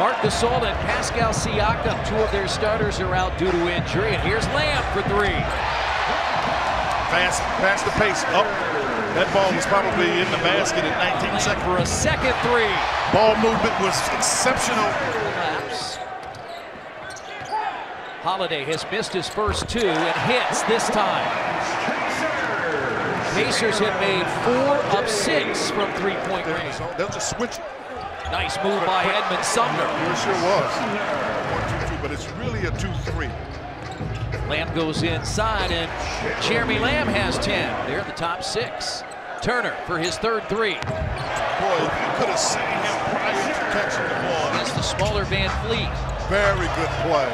Marc Gasol and Pascal Siakam, two of their starters are out due to injury. And here's Lamb for three. Fast, fast the pace, up. That ball was probably in the basket in 19 Lamb seconds. for a second three. Ball movement was exceptional. Collapse. Holiday has missed his first two and hits this time. Pacers have made four of six from three-point range. They'll just switch. Nice move by Edmond Sumner. It sure was. One, two, three, but it's really a 2-3. Lamb goes inside, and Jeremy Lamb has 10. They're in the top six. Turner for his third three. Boy, you could have seen him prior to catching the ball. Against the smaller Van Fleet. Very good play.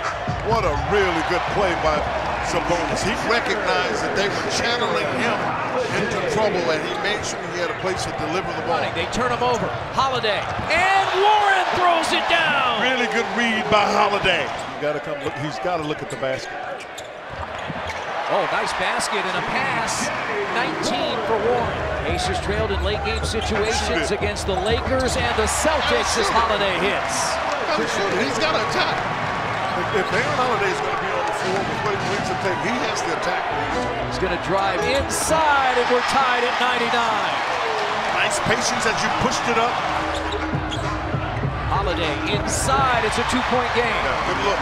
What a really good play by Sabonis. He recognized that they were channeling him into trouble, and he made sure he had a place to deliver the ball. They turn him over. Holiday, and Warren throws it down. Really good read by Holiday. You gotta come look, he's got to look at the basket. Oh, nice basket and a pass. 19 for Warren. Pacers trailed in late game situations against the Lakers and the Celtics as Holiday hits. Gotta shoot it. He's got to attack. If, Aaron Holiday is going to be on the floor with what he brings to take, he has to attack. He's going to drive inside, and we're tied at 99. Nice patience as you pushed it up. Holiday inside. It's a two-point game. Yeah, good look.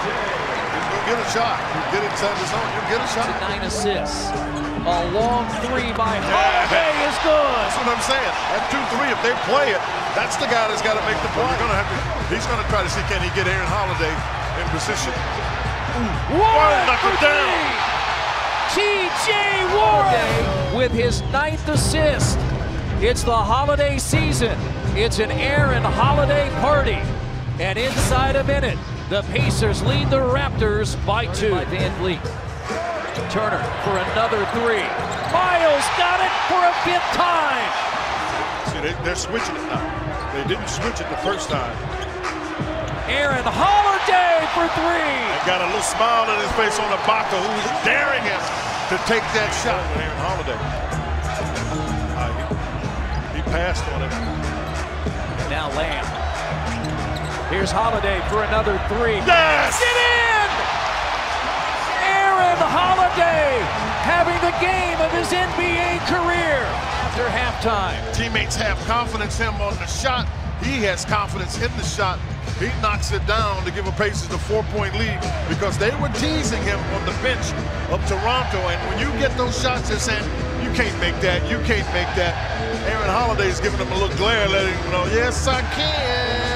To get a shot. You get inside the zone, you get a shot. To nine assists. A long three by Holiday is good. That's what I'm saying. That 2-3, if they play it, that's the guy that's got to make the play. To, he's going to try to see can he get Aaron Holiday in position. Warren knock it down. T.J. Warren with his ninth assist. It's the holiday season. It's an Aaron Holiday party. And inside a minute, the Pacers lead the Raptors by two. By VanVleet. Turner for another three. Myles got it for a fifth time. See, they, they're switching it now. They didn't switch it the first time. Aaron Holiday for three. And got a little smile on his face on Ibaka, who was daring him to take that shot with Aaron Holiday. Uh, he, he passed on it. Now Lamb. Here's Holiday for another three. Yes! Get in! Aaron Holiday having the game of his NBA career after halftime. Teammates have confidence in him on the shot. He has confidence in the shot. He knocks it down to give the Pacers the four-point lead because they were teasing him on the bench of Toronto. And when you get those shots, they're saying, you can't make that, you can't make that. Aaron Holiday is giving them a little glare, letting them know, yes, I can.